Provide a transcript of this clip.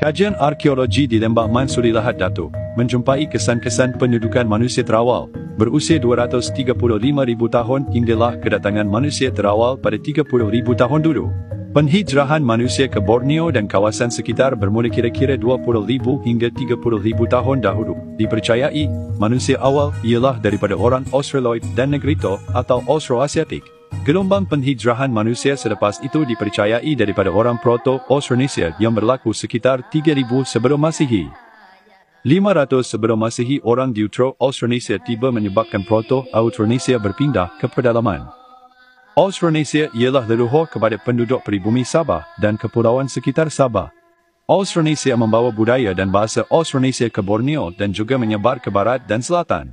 Kajian arkeologi di Lembah Mansuri Lahad Datuk menjumpai kesan-kesan pendudukan manusia terawal berusia 235,000 tahun hinggalah kedatangan manusia terawal pada 30,000 tahun dulu. Penhijrahan manusia ke Borneo dan kawasan sekitar bermula kira-kira 20,000 hingga 30,000 tahun dahulu. Dipercayai, manusia awal ialah daripada orang Australoid dan Negrito atau Austroasiatik. Gelombang penhijrahan manusia selepas itu dipercayai daripada orang Proto-Austronesia yang berlaku sekitar 3000 sebelum Masihi. 500 sebelum Masihi orang Deutero-Austronesia tiba menyebabkan Proto-Austronesia berpindah ke pedalaman. Austronesia ialah leluhur kepada penduduk peribumi Sabah dan kepulauan sekitar Sabah. Austronesia membawa budaya dan bahasa Austronesia ke Borneo dan juga menyebar ke barat dan selatan.